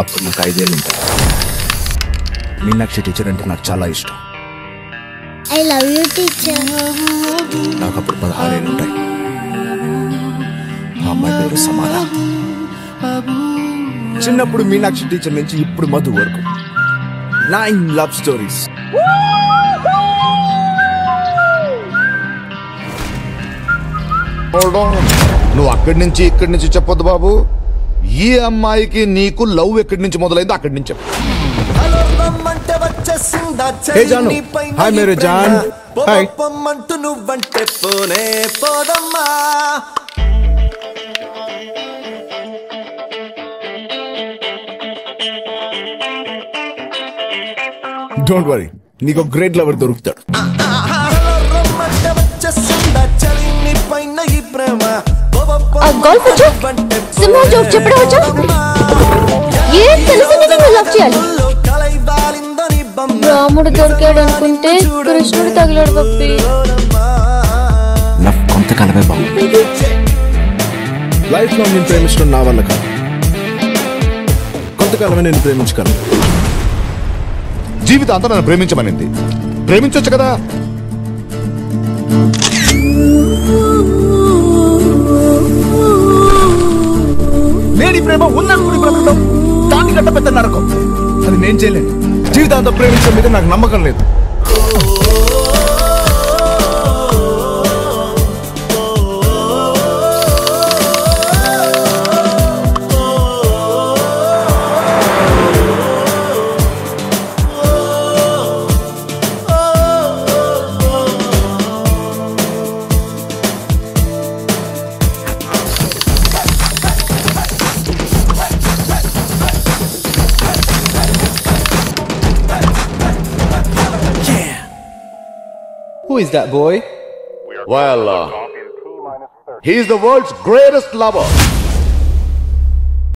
అప్పుడు నాకు ఐదేళ్ళు ఉంటాయి. మీనాక్షి టీచర్ అంటే నాకు చాలా ఇష్టం. ఐ లవ్ యూ టీచర్ నాకు అప్పుడు పదహారేళ్ళు ఉంటాయి. ఆ అమ్మాయి పేరు సమాధ చిన్నప్పుడు మీనాక్షి టీచర్ నుంచి ఇప్పుడు మధు వరకు. Nine love stories Hold on. నువ్వు అక్కడి నుంచి ఇక్కడి నుంచి చెప్పొద్దు బాబు. ఈ అమ్మాయికి నీకు లవ్ ఎక్కడి నుంచి మొదలైందో అక్కడి నుంచి. పొమ్మంటూ నువ్వంటే పోనే పోదమ్మా. డోంట్ వరీ నీకు గ్రేట్ లవర్ దొరుకుతాడు. సింహ జోక్ చెప్పడం వచ్చా? ఏం తెలిసి నువ్వు లవ్ చేయాలి? రాముడు దొరికాడు అనుకుంటే కృష్ణుడు తగిలాడు పప్పి. లవ్ కొంతకాలమే బాగుంది లైఫ్లో నేను ప్రేమించడం నా వల్ల కాదు. కొంతకాలమే నేను ప్రేమించగలను. జీవితాంతం నన్ను ప్రేమించమనింది. ప్రేమించొచ్చు కదా? ప్రేమ ఉన్నప్పుడు బ్రతకడం దాని గట్ట పెద్ద నరకం. అది నేను చేయలేను. జీవితాంతం ప్రేమించడం మీద నాకు నమ్మకం లేదు. Who is that boy? Well, uh, he is the world's greatest lover.